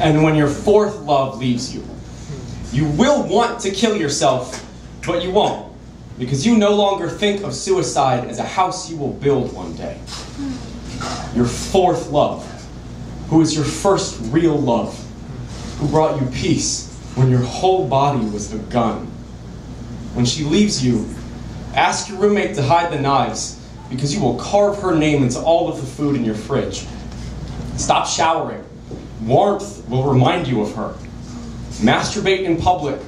and when your fourth love leaves you. You will want to kill yourself, but you won't, because you no longer think of suicide as a house you will build one day. Your fourth love, who is your first real love, who brought you peace when your whole body was a gun. When she leaves you, ask your roommate to hide the knives because you will carve her name into all of the food in your fridge. Stop showering. Warmth will remind you of her. Masturbate in public.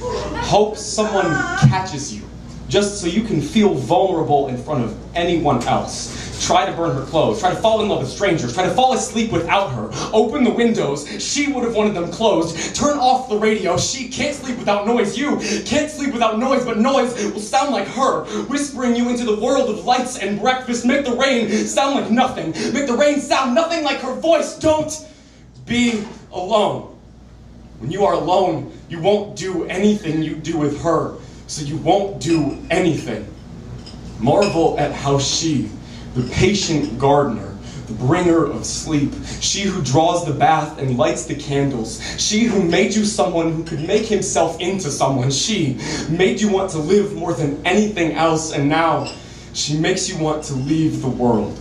Hope someone catches you just so you can feel vulnerable in front of anyone else. Try to burn her clothes. Try to fall in love with strangers. Try to fall asleep without her. Open the windows. She would have wanted them closed. Turn off the radio. She can't sleep without noise. You can't sleep without noise, but noise will sound like her, whispering you into the world of lights and breakfast. Make the rain sound like nothing. Make the rain sound nothing like her voice. Don't be alone. When you are alone, you won't do anything you do with her, so you won't do anything. Marvel at how she, the patient gardener, the bringer of sleep, she who draws the bath and lights the candles, she who made you someone who could make himself into someone, she made you want to live more than anything else, and now she makes you want to leave the world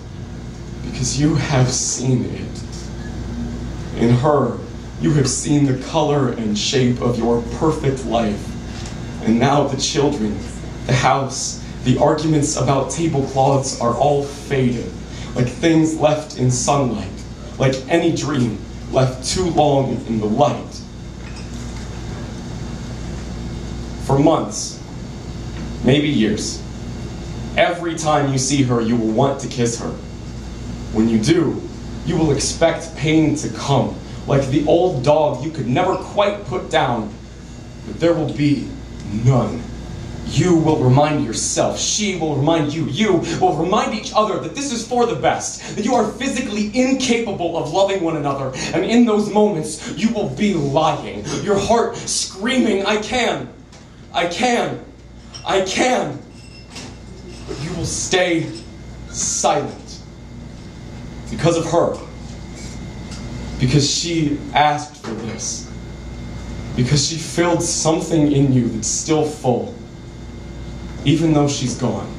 because you have seen it. In her, you have seen the color and shape of your perfect life. And now the children, the house, the arguments about tablecloths are all faded, like things left in sunlight, like any dream left too long in the light. For months, maybe years, every time you see her, you will want to kiss her. When you do, you will expect pain to come, like the old dog you could never quite put down, but there will be none. You will remind yourself, she will remind you, you will remind each other that this is for the best, that you are physically incapable of loving one another, and in those moments you will be lying, your heart screaming, I can, I can, I can. But you will stay silent because of her, because she asked for this, because she filled something in you that's still full even though she's gone.